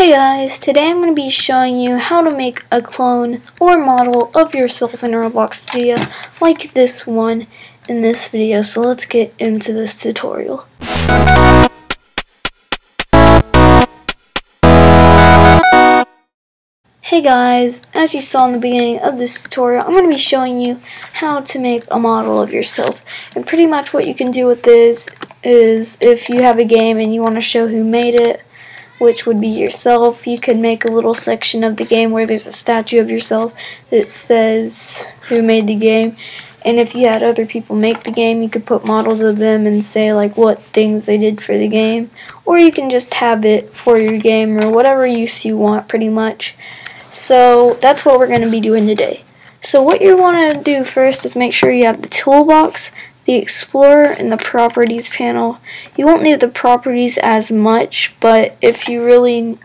Hey guys, today I'm going to be showing you how to make a clone or model of yourself in Roblox Studio like this one in this video. So let's get into this tutorial. Hey guys, as you saw in the beginning of this tutorial, I'm going to be showing you how to make a model of yourself. And pretty much what you can do with this is if you have a game and you want to show who made it, which would be yourself. You could make a little section of the game where there's a statue of yourself that says who made the game. And if you had other people make the game, you could put models of them and say like what things they did for the game. Or you can just have it for your game or whatever use you want pretty much. So that's what we're going to be doing today. So what you want to do first is make sure you have the toolbox the Explorer and the Properties panel. You won't need the Properties as much, but if you really,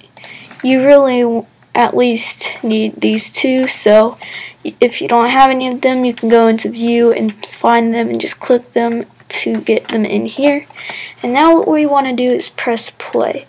you really at least need these two, so if you don't have any of them, you can go into View and find them and just click them to get them in here. And now what we want to do is press play.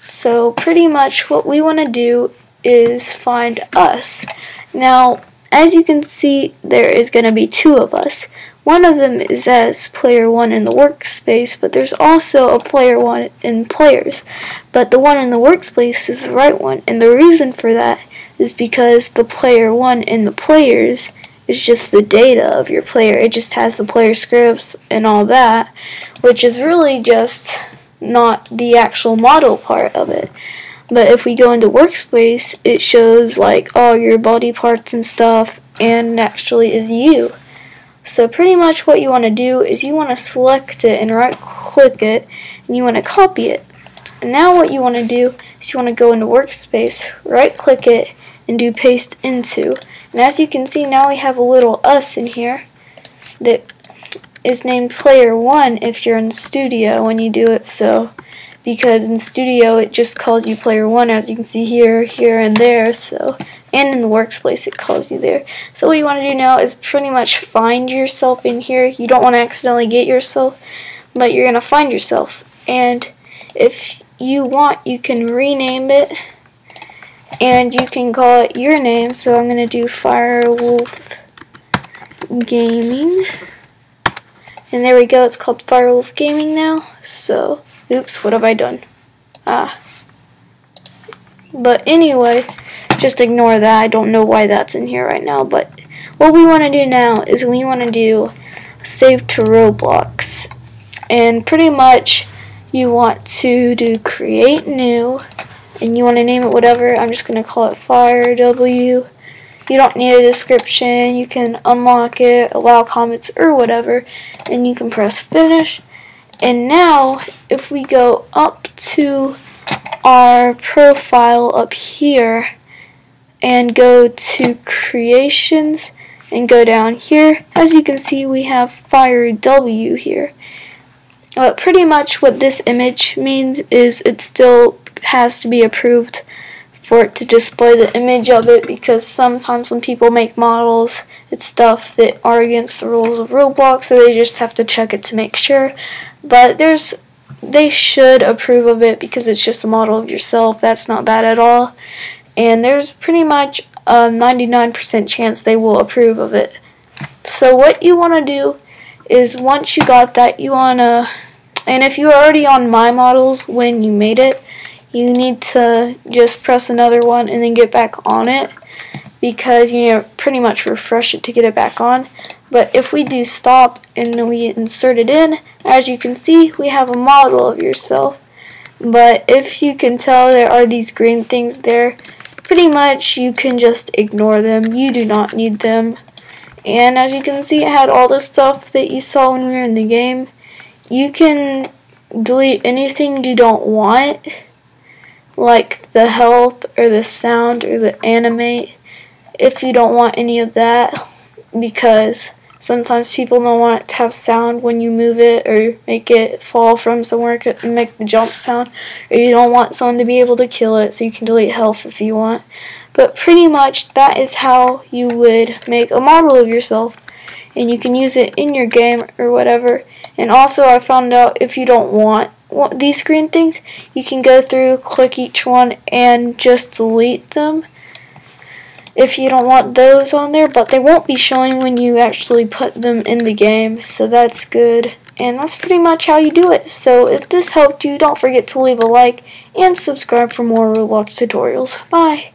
So pretty much what we want to do is find us. Now, as you can see, there is going to be two of us. One of them is as player one in the workspace, but there's also a player one in players. But the one in the workspace is the right one, and the reason for that is because the player one in the players is just the data of your player. It just has the player scripts and all that, which is really just not the actual model part of it. But if we go into workspace, it shows like all your body parts and stuff, and actually is you. So pretty much what you want to do is you want to select it and right click it and you want to copy it. And now what you want to do is you want to go into workspace, right click it and do paste into. And as you can see now we have a little us in here that is named player 1 if you're in studio when you do it so because in studio it just calls you player 1 as you can see here, here, and there so and in the workspace it calls you there. So what you want to do now is pretty much find yourself in here. You don't want to accidentally get yourself, but you're going to find yourself. And if you want, you can rename it, and you can call it your name. So I'm going to do Firewolf Gaming. And there we go, it's called Firewolf Gaming now. So, oops, what have I done? Ah. But anyway, just ignore that. I don't know why that's in here right now. But what we want to do now is we want to do save to Roblox. And pretty much you want to do create new. And you want to name it whatever. I'm just going to call it Fire W. You don't need a description. You can unlock it, allow comments, or whatever. And you can press finish. And now, if we go up to our profile up here, and go to creations and go down here. As you can see, we have Fire W here. But pretty much what this image means is it still has to be approved for it to display the image of it because sometimes when people make models, it's stuff that are against the rules of Roblox, so they just have to check it to make sure. But there's they should approve of it because it's just a model of yourself. That's not bad at all and there's pretty much a 99% chance they will approve of it. So what you want to do is once you got that, you want to, and if you're already on My Models when you made it, you need to just press another one and then get back on it because you know, pretty much refresh it to get it back on. But if we do stop and we insert it in, as you can see, we have a model of yourself. But if you can tell there are these green things there, pretty much you can just ignore them. You do not need them. And as you can see, it had all the stuff that you saw when we were in the game. You can delete anything you don't want, like the health or the sound or the animate, if you don't want any of that, because Sometimes people don't want it to have sound when you move it or make it fall from somewhere and make the jump sound. Or you don't want someone to be able to kill it so you can delete health if you want. But pretty much that is how you would make a model of yourself. And you can use it in your game or whatever. And also I found out if you don't want these green things, you can go through, click each one, and just delete them if you don't want those on there, but they won't be showing when you actually put them in the game, so that's good. And that's pretty much how you do it. So if this helped you, don't forget to leave a like and subscribe for more Roblox tutorials. Bye!